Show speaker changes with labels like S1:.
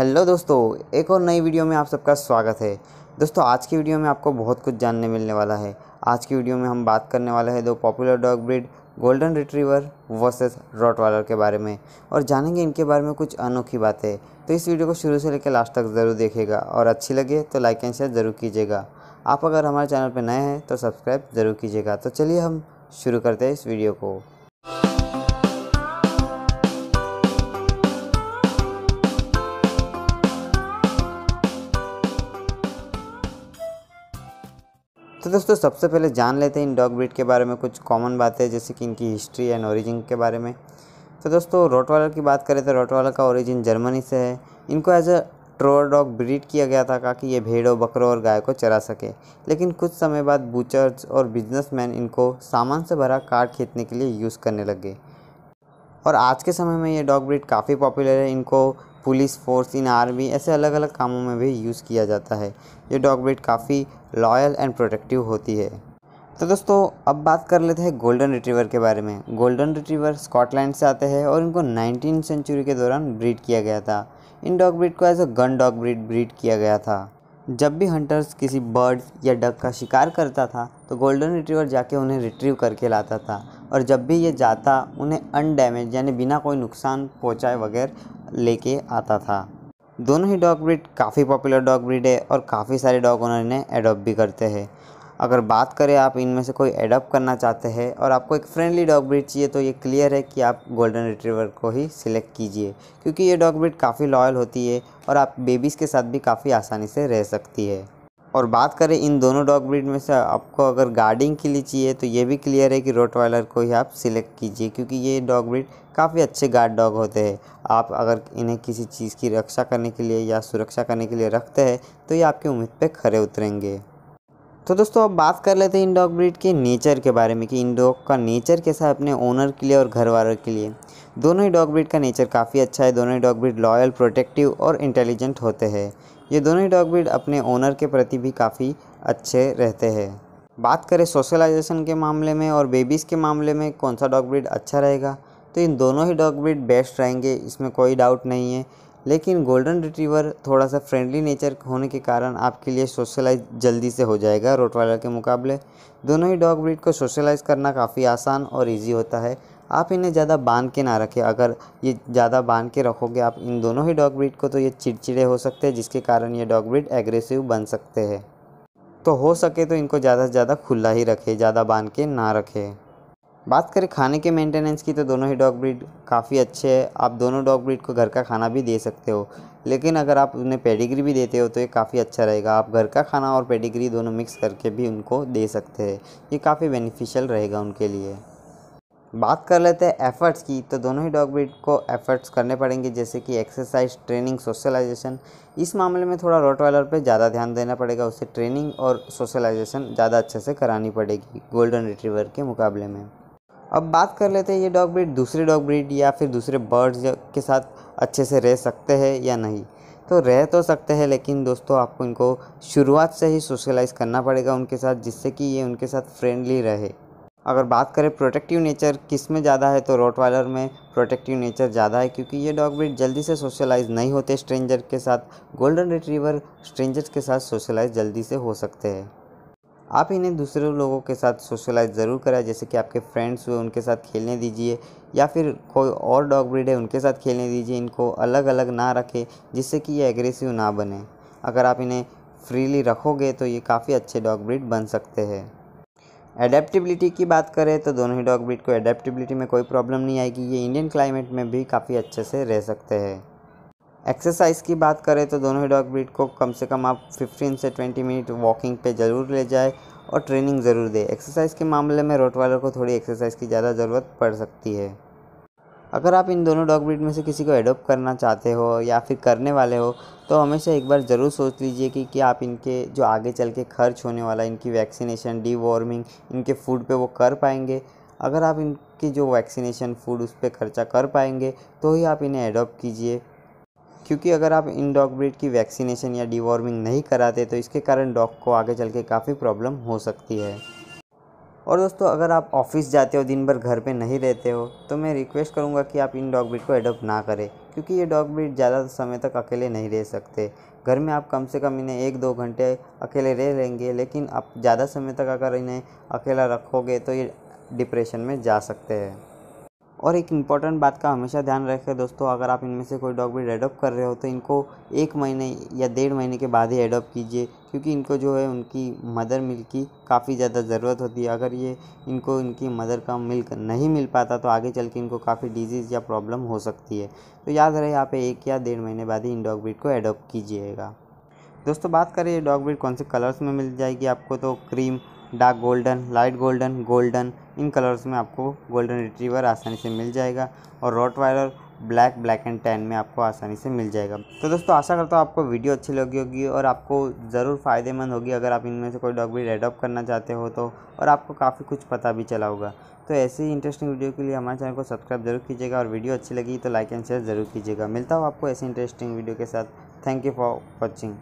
S1: Hello दोस्तों, एक और नई वीडियो में आप सबका स्वागत है। दोस्तों, आज की वीडियो में आपको बहुत कुछ जानने मिलने वाला है। आज की वीडियो में हम बात करने वाले हैं दो popular dog breed golden retriever versus rottweiler के बारे में। और जानेंगे इनके बारे में कुछ अनोखी बातें। तो इस वीडियो को शुरू से लेकर लास्ट तक ज़रूर देखेगा और अच्छी लगे तो लाइक एंड शेयर ज़रूर कीजिएगा। आप अगर हमारे चैनल पर नए हैं तो सब्सक्राइब ज़रूर कीजिएगा। तो चलिए हम शुरू करते हैं इस वीडियो को। तो दोस्तों, सबसे पहले जान लेते हैं इन डॉग ब्रीड के बारे में कुछ कॉमन बातें, जैसे कि इनकी हिस्ट्री एंड ओरिजिन के बारे में। तो दोस्तों, रोटवालर की बात करें तो रोटवालर का ओरिजिन जर्मनी से है। इनको as a drover dog breed किया गया था ताकि ये भेड़ों, बकरों और गाय को चरा सके। लेकिन कुछ समय बाद बूचर्स और बिजनेसमैन इनको सामान से भरा कार्ड खींचने के लिए यूज़ करने लगे और आज के समय में ये डॉग ब्रीड काफ़ी पॉपुलर है। इनको पुलिस फोर्स, इन आर्मी, ऐसे अलग अलग कामों में भी यूज़ किया जाता है। ये डॉग ब्रीड काफ़ी लॉयल एंड प्रोटेक्टिव होती है। तो दोस्तों, अब बात कर लेते हैं गोल्डन रिट्रीवर के बारे में। गोल्डन रिट्रीवर स्कॉटलैंड से आते हैं और इनको नाइनटीन सेंचुरी के दौरान ब्रीड किया गया था। इन डॉग ब्रीड को as a gun dog breed breed किया गया था। जब भी हंटर्स किसी बर्ड या डक का शिकार करता था तो गोल्डन रिट्रीवर जाके उन्हें रिट्रीव करके लाता था। और जब भी ये जाता, उन्हें अनडैमेज, यानी बिना कोई नुकसान पहुँचाए बगैर लेके आता था। दोनों ही डॉग ब्रिड काफ़ी पॉपुलर डॉग ब्रिड है और काफ़ी सारे डॉग ओनर इन्हें एडॉप्ट भी करते हैं। अगर बात करें आप इनमें से कोई एडॉप्ट करना चाहते हैं और आपको एक फ्रेंडली डॉग ब्रिड चाहिए तो ये क्लियर है कि आप गोल्डन रिट्रीवर को ही सिलेक्ट कीजिए, क्योंकि ये डॉग ब्रिड काफ़ी लॉयल होती है और आप बेबीज़ के साथ भी काफ़ी आसानी से रह सकती है। और बात करें इन दोनों डॉग ब्रीड में से, आपको अगर गार्डिंग के लिए चाहिए तो ये भी क्लियर है कि रोटवाइलर को ही आप सिलेक्ट कीजिए, क्योंकि ये डॉग ब्रीड काफ़ी अच्छे गार्ड डॉग होते हैं। आप अगर इन्हें किसी चीज़ की रक्षा करने के लिए या सुरक्षा करने के लिए रखते हैं तो ये आपकी उम्मीद पर खड़े उतरेंगे। तो दोस्तों, अब बात कर लेते हैं इन डॉग ब्रीड के नेचर के बारे में, कि इन डॉग का नेचर कैसा है अपने ओनर के लिए और घर वालों के लिए। दोनों ही डॉग ब्रीड का नेचर काफ़ी अच्छा है, दोनों ही डॉग ब्रीड लॉयल प्रोटेक्टिव और इंटेलिजेंट होते हैं। ये दोनों ही डॉग ब्रीड अपने ओनर के प्रति भी काफ़ी अच्छे रहते हैं। बात करें सोशलाइजेशन के मामले में और बेबीज़ के मामले में कौन सा डॉग ब्रीड अच्छा रहेगा तो इन दोनों ही डॉग ब्रीड बेस्ट रहेंगे, इसमें कोई डाउट नहीं है। लेकिन गोल्डन रिट्रीवर थोड़ा सा फ्रेंडली नेचर होने के कारण आपके लिए सोशलाइज जल्दी से हो जाएगा रोटवाइलर के मुकाबले। दोनों ही डॉग ब्रीड को सोशलाइज करना काफ़ी आसान और इजी होता है। आप इन्हें ज़्यादा बाँध के ना रखें। अगर ये ज़्यादा बाँध के रखोगे आप इन दोनों ही डॉग ब्रीड को तो ये चिड़चिड़े हो सकते हैं, जिसके कारण ये डॉग ब्रीड एग्रेसिव बन सकते हैं। तो हो सके तो इनको ज़्यादा से ज़्यादा खुला ही रखें, ज़्यादा बाँध के ना रखें। बात करें खाने के मेंटेनेंस की तो दोनों ही डॉग ब्रीड काफ़ी अच्छे हैं। आप दोनों डॉग ब्रीड को घर का खाना भी दे सकते हो। लेकिन अगर आप उन्हें पेडिग्री भी देते हो तो ये काफ़ी अच्छा रहेगा। आप घर का खाना और पेडिग्री दोनों मिक्स करके भी उनको दे सकते हैं। ये काफ़ी बेनिफिशियल रहेगा उनके लिए। बात कर लेते हैं एफ़र्ट्स की तो दोनों ही डॉग ब्रीड को एफ़र्ट्स करने पड़ेंगे, जैसे कि एक्सरसाइज ट्रेनिंग सोशलाइजेशन इस मामले में थोड़ा रोटवाइलर पे ज़्यादा ध्यान देना पड़ेगा, उसे ट्रेनिंग और सोशलाइजेशन ज़्यादा अच्छे से करानी पड़ेगी गोल्डन रिट्रीवर के मुकाबले में। अब बात कर लेते हैं ये डॉग ब्रीड दूसरे डॉग ब्रीड या फिर दूसरे बर्ड्स के साथ अच्छे से रह सकते हैं या नहीं। तो रह तो सकते हैं, लेकिन दोस्तों आपको इनको शुरुआत से ही सोशलाइज करना पड़ेगा उनके साथ, जिससे कि ये उनके साथ फ्रेंडली रहे। अगर बात करें प्रोटेक्टिव नेचर किसमें ज़्यादा है तो रोटवाइलर में प्रोटेक्टिव नेचर ज़्यादा है, क्योंकि ये डॉग ब्रीड जल्दी से सोशलाइज नहीं होते स्ट्रेंजर के साथ। गोल्डन रिट्रीवर स्ट्रेंजर्स के साथ सोशलाइज जल्दी से हो सकते हैं। आप इन्हें दूसरे लोगों के साथ सोशलाइज ज़रूर कराएँ, जैसे कि आपके फ्रेंड्स हुए, उनके साथ खेलने दीजिए, या फिर कोई और डॉग ब्रीड है, उनके साथ खेलने दीजिए, इनको अलग अलग ना रखें, जिससे कि ये एग्रेसिव ना बने। अगर आप इन्हें फ्रीली रखोगे तो ये काफ़ी अच्छे डॉग ब्रीड बन सकते हैं। एडेप्टिबिलिटी की बात करें तो दोनों ही डॉग ब्रीड को एडेप्टिबिलिटी में कोई प्रॉब्लम नहीं आएगी। ये इंडियन क्लाइमेट में भी काफ़ी अच्छे से रह सकते हैं। एक्सरसाइज की बात करें तो दोनों ही डॉग ब्रीड को कम से कम आप 15 से 20 मिनट वॉकिंग पे ज़रूर ले जाए और ट्रेनिंग ज़रूर दे। एक्सरसाइज के मामले में रोटवालर को थोड़ी एक्सरसाइज की ज़्यादा ज़रूरत पड़ सकती है। अगर आप इन दोनों डॉग ब्रीड में से किसी को एडोप्ट करना चाहते हो या फिर करने वाले हो तो हमेशा एक बार ज़रूर सोच लीजिए कि क्या आप इनके जो आगे चल के खर्च होने वाला, इनकी वैक्सीनेशन डी वॉर्मिंग इनके फ़ूड पे वो कर पाएँगे। अगर आप इनकी जो वैक्सीनेशन फ़ूड उस पर खर्चा कर पाएँगे तो ही आप इन्हें एडोप्ट कीजिए। क्योंकि अगर आप इन डॉग ब्रीड की वैक्सीनेशन या डिवॉर्मिंग नहीं कराते तो इसके कारण डॉग को आगे चल के काफ़ी प्रॉब्लम हो सकती है। और दोस्तों, अगर आप ऑफ़िस जाते हो, दिन भर घर पे नहीं रहते हो तो मैं रिक्वेस्ट करूँगा कि आप इन डॉग ब्रीड को एडोप्ट ना करें, क्योंकि ये डॉग ब्रीड ज़्यादा समय तक अकेले नहीं रह सकते। घर में आप कम से कम इन्हें एक दो घंटे अकेले रह लेंगे, लेकिन आप ज़्यादा समय तक अगर इन्हें अकेला रखोगे तो ये डिप्रेशन में जा सकते हैं। और एक इंपॉर्टेंट बात का हमेशा ध्यान रखें दोस्तों, अगर आप इनमें से कोई डॉग ब्रीड एडोप्ट कर रहे हो तो इनको एक महीने या डेढ़ महीने के बाद ही एडोप्ट कीजिए, क्योंकि इनको जो है उनकी मदर मिल्क की काफ़ी ज़्यादा ज़रूरत होती है। अगर ये इनको, इनकी मदर का मिल्क नहीं मिल पाता तो आगे चल के इनको काफ़ी डिज़ीज़ या प्रॉब्लम हो सकती है। तो याद रहे, आप एक या डेढ़ महीने बाद ही इन डॉग ब्रीड को एडॉप्ट कीजिएगा। दोस्तों, बात करें ये डॉग ब्रीड कौन से कलर्स में मिल जाएगी आपको तो cream dark golden, light golden golden, इन कलर्स में आपको गोल्डन रिट्रीवर आसानी से मिल जाएगा और रॉट ब्लैक ब्लैक एंड टैन में आपको आसानी से मिल जाएगा। तो दोस्तों, आशा करता हूँ आपको वीडियो अच्छी लगी होगी और आपको ज़रूर फ़ायदेमंद होगी अगर आप इनमें से कोई डॉग ब्रीड एडॉप्ट करना चाहते हो तो और आपको काफ़ी कुछ पता भी चला होगा। तो ऐसे ही इंटरेस्टिंग वीडियो के लिए हमारे चैनल को सब्सक्राइब ज़रूर कीजिएगा और वीडियो अच्छी लगी तो लाइक एंड शेयर ज़रूर कीजिएगा। मिलता हूँ आपको ऐसे इंटरेस्टिंग वीडियो के साथ। Thank you for watching